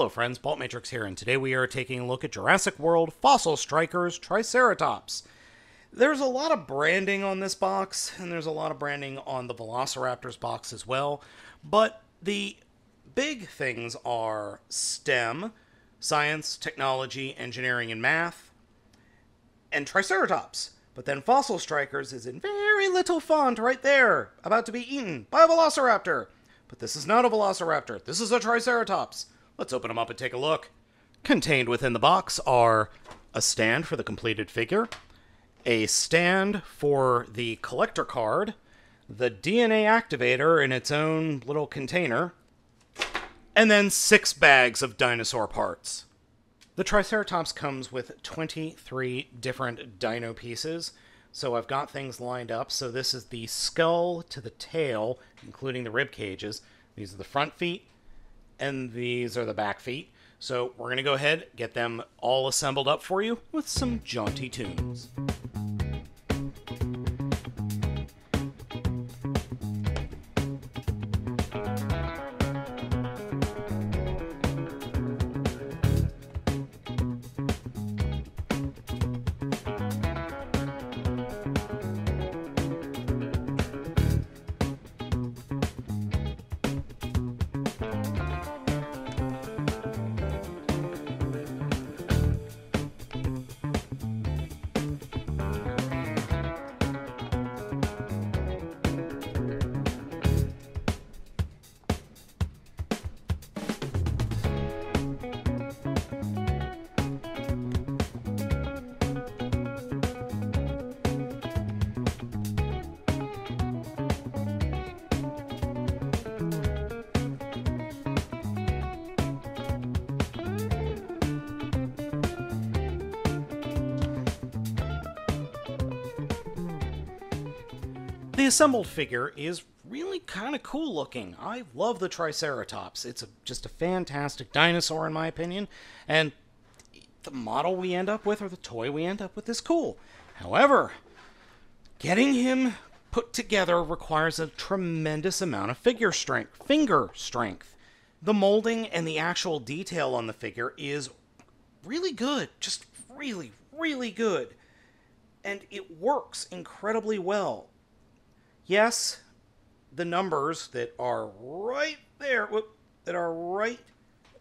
Hello friends, Baltmatrix here, and today we are taking a look at Jurassic World Fossil Strikers Triceratops. There's a lot of branding on this box, and there's a lot of branding on the Velociraptors box as well, but the big things are STEM, science, technology, engineering, and math, and Triceratops. But then Fossil Strikers is in very little font right there, about to be eaten by a Velociraptor. But this is not a Velociraptor, this is a Triceratops. Let's open them up and take a look. Contained within the box are a stand for the completed figure, a stand for the collector card, the DNA activator in its own little container, and then six bags of dinosaur parts. The Triceratops comes with 23 different dino pieces, so I've got things lined up. So this is the skull to the tail, including the rib cages. These are the front feet, and these are the back feet. So we're going to go ahead, get them all assembled up for you with some jaunty tunes. The assembled figure is really kind of cool looking. I love the Triceratops. It's a, just a fantastic dinosaur, in my opinion, and the model we end up with, or the toy we end up with, is cool. However, getting him put together requires a tremendous amount of figure strength, finger strength. The molding and the actual detail on the figure is really good, just really, really good. And it works incredibly well yes, the numbers that are right there, whoop, that are right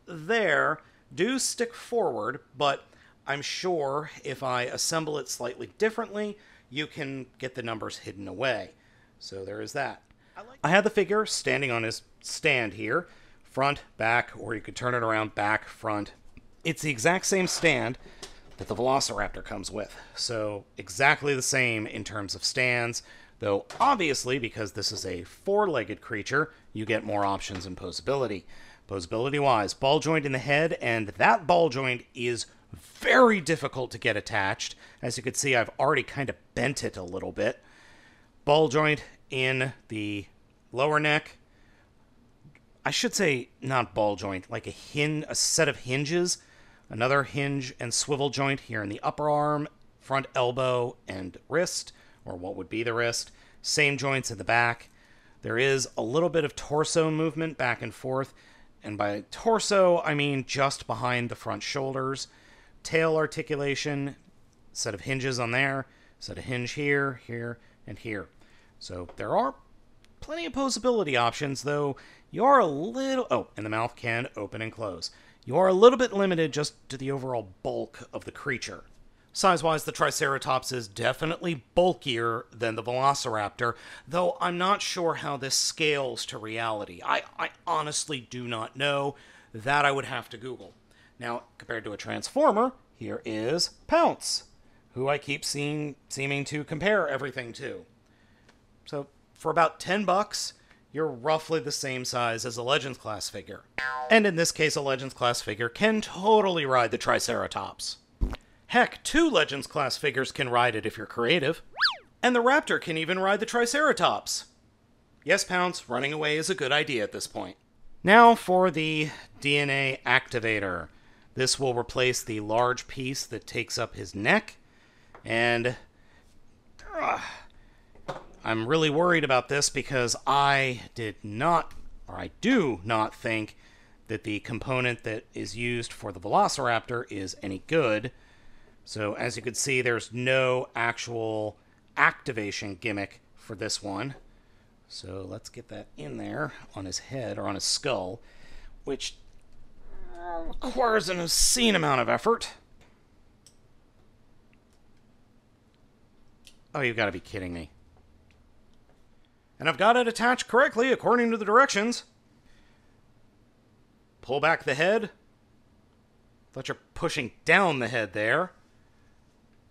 there, do stick forward, but I'm sure if I assemble it slightly differently, you can get the numbers hidden away. So there is that. I, like I had the figure standing on his stand here, front, back, or you could turn it around, back, front. It's the exact same stand that the Velociraptor comes with. So exactly the same in terms of stands, Though, obviously, because this is a four legged creature, you get more options in posability. Posability wise, ball joint in the head, and that ball joint is very difficult to get attached. As you can see, I've already kind of bent it a little bit. Ball joint in the lower neck. I should say not ball joint, like a hin a set of hinges. Another hinge and swivel joint here in the upper arm, front elbow, and wrist or what would be the wrist. Same joints at the back. There is a little bit of torso movement back and forth, and by torso, I mean just behind the front shoulders. Tail articulation, set of hinges on there, set of hinge here, here, and here. So there are plenty of posability options, though you are a little. Oh, and the mouth can open and close. You are a little bit limited just to the overall bulk of the creature. Size wise, the Triceratops is definitely bulkier than the Velociraptor, though I'm not sure how this scales to reality. I, I honestly do not know. That I would have to Google. Now, compared to a Transformer, here is Pounce, who I keep seeing seeming to compare everything to. So, for about 10 bucks, you're roughly the same size as a Legends class figure. And in this case, a Legends class figure can totally ride the Triceratops. Heck, two Legends class figures can ride it if you're creative. And the Raptor can even ride the Triceratops. Yes, Pounce, running away is a good idea at this point. Now for the DNA activator. This will replace the large piece that takes up his neck. And uh, I'm really worried about this because I did not, or I do not think, that the component that is used for the Velociraptor is any good. So as you can see, there's no actual activation gimmick for this one. So let's get that in there on his head or on his skull, which uh, requires an obscene amount of effort. Oh, you've got to be kidding me. And I've got it attached correctly according to the directions. Pull back the head. Thought you're pushing down the head there.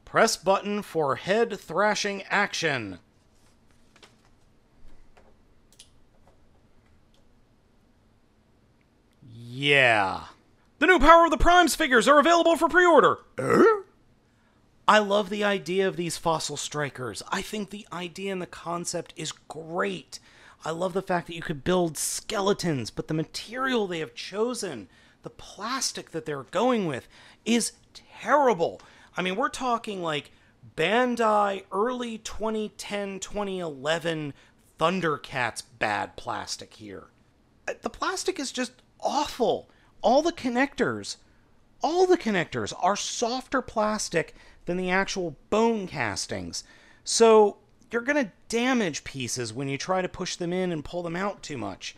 Press button for head thrashing action. Yeah. The new Power of the Primes figures are available for pre order. Er? I love the idea of these fossil strikers. I think the idea and the concept is great. I love the fact that you could build skeletons, but the material they have chosen, the plastic that they're going with, is terrible. I mean, we're talking like Bandai early 2010 2011 Thundercats bad plastic here. Uh, the plastic is just awful. All the connectors, all the connectors are softer plastic than the actual bone castings. So you're going to damage pieces when you try to push them in and pull them out too much.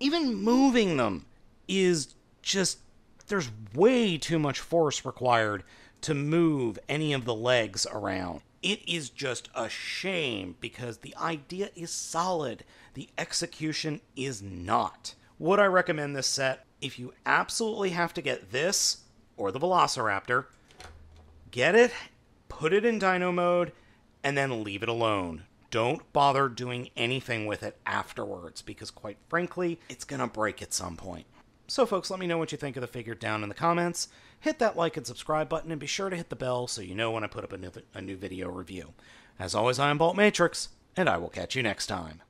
Even moving them is just, there's way too much force required to move any of the legs around. It is just a shame because the idea is solid, the execution is not. Would I recommend this set? If you absolutely have to get this or the Velociraptor, get it, put it in Dino mode, and then leave it alone. Don't bother doing anything with it afterwards because, quite frankly, it's going to break at some point. So, folks, let me know what you think of the figure down in the comments. Hit that like and subscribe button, and be sure to hit the bell so you know when I put up a new, a new video review. As always, I am Baltmatrix, and I will catch you next time.